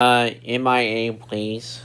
Uh, MIA, please.